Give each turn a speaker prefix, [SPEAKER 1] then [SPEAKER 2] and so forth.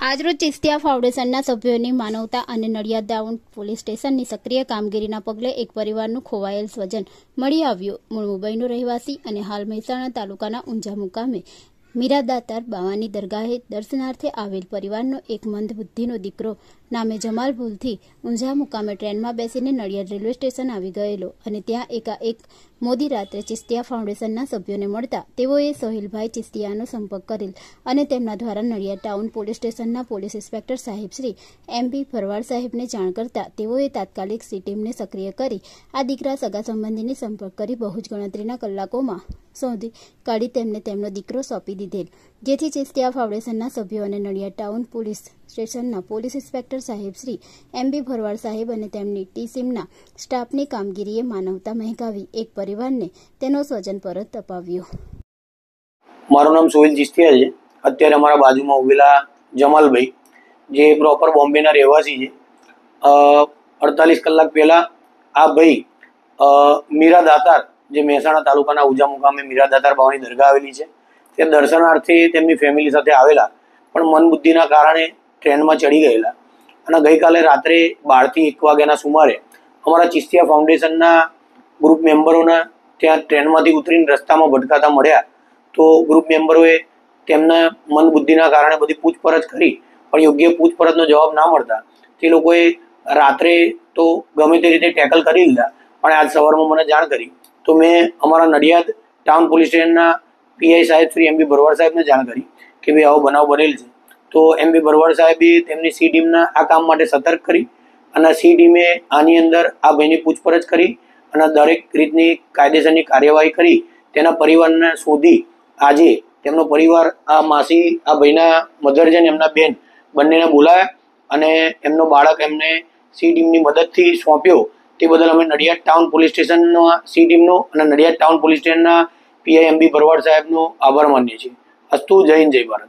[SPEAKER 1] આજરોજ ચિસ્તિયા ફાઉન્ડેશનના સભ્યોની માનવતા અને નડિયાદ દાઉન પોલીસ સ્ટેશનની સક્રિય કામગીરીના પગલે એક પરિવારનું ખોવાયેલ સ્વજન મળી આવ્યું. મૂળ મુંબઈનો રહેવાસી અને હાલ મહેસાણા તાલુકાના ઊંઝા મુકામે મીરાદાતાર બાવાની દરગાહે દર્શનાર્થે આવેલ પરિવારનો એક મંદબુદ્ધિનો દીકરો નામે જમાલ ભૂલથી ઊંઝા મુકામે ટ્રેનમાં બેસીને નડિયાદ રેલવે સ્ટેશન આવી ગયેલો અને ત્યાં એકાએક મોદી રાત્રે ચિસ્તિયા ફાઉન્ડેશનના સભ્યોને મળતા તેઓએ સોહિલભાઈ ચિસ્તિયાનો સંપર્ક કરેલ અને તેમના દ્વારા નડિયાદ ટાઉન પોલીસ સ્ટેશનના પોલીસ ઇન્સ્પેક્ટર સાહેબ શ્રી એમ બી ફરવાડ સાહેબને જાણ કરતા તેઓએ તાત્કાલિક સી ટીમને સક્રિય કરી આ દીકરા સગા સંબંધીને સંપર્ક કરી બહુ જ ગણતરીના કલાકોમાં શોધી કાઢી તેમને તેમનો દીકરો સોંપી દીધેલ જેથી ચિસ્તિયા ફાઉન્ડેશનના સભ્યો અને નડિયાદ ટાઉન પોલીસ સ્ટેશનના પોલીસ ઇન્સ્પેક્ટર સાહેબ શ્રી એમ બી ભરવાડ સાહેબ અને તેમની ટીસીમના સ્ટાફની કામગીરીએ માનવતા મહેકાવી એક પરિવારને તેનો સ્વજન પરત અપાવ્યો.
[SPEAKER 2] મારું નામ સોહિલ ચિસ્તિયા છે. અત્યારે અમારા બાજુમાં ઉભેલા જમાલભાઈ, જે પ્રોપર બોમ્બેના રહેવાસી છે. અડતાલીસ કલાક પહેલાં આ ભાઈ મીરા દાતાર, જે મહેસાણા તાલુકાના ઉજા મુકામે મીરા દાતાર બાવાની દરગાહ આવેલી છે. તે દર્શનાર્થે તેમની ફેમિલી સાથે આવેલા, પણ મન બુદ્ધિના કારણે ટ્રેનમાં ચડી ગયેલા. અને ગઈકાલે રાત્રે બારથી એક વાગ્યાના સુમારે અમારા ચિસ્તિયા ફાઉન્ડેશનના ગ્રુપ મેમ્બરોના ત્યાં ટ્રેનમાંથી ઉતરીને રસ્તામાં ભટકાતા મળ્યા. તો ગ્રુપ મેમ્બરોએ તેમના મન બુદ્ધિના કારણે બધી પૂછપરછ કરી, પણ યોગ્ય પૂછપરછનો જવાબ ના મળતા. તે લોકોએ રાત્રે તો ગમે તે રીતે ટેકલ કરી લીધા. પણ આજ સવારમાં મને જાણ કરી. તો મેં અમારા નડિયાદ ટાઉન પોલીસ સ્ટેશનના પીઆઈ સાહેબ શ્રી એમ બી ભરવાડ સાહેબને જાણ કરી કે ભાઈ આવો બનાવ બનેલ છે. તો એમ બી ભરવાડ સાહેબે તેમની સી ટીમના આ કામ માટે સતર્ક કરી અને સી ટીમે આની અંદર આ ભાઈની પૂછપરછ કરી અને દરેક રીતની કાયદેસરની કાર્યવાહી કરી. તેના પરિવારને શોધી આજે તેમનો પરિવાર આ માસી, આ ભાઈના મધર છે એમના બેન બંનેને બોલાયા અને એમનો બાળક એમને સી ટીમની મદદથી સોંપ્યો. તે બદલ અમે નડિયાદ ટાઉન પોલીસ સ્ટેશનનો સી ટીમનો અને નડિયાદ ટાઉન પોલીસ સ્ટેશનના પીઆઈ એમ બી ભરવાડ સાહેબનો આભાર માનીએ છીએ. અસ્તુ હિન્દ જય ભારત.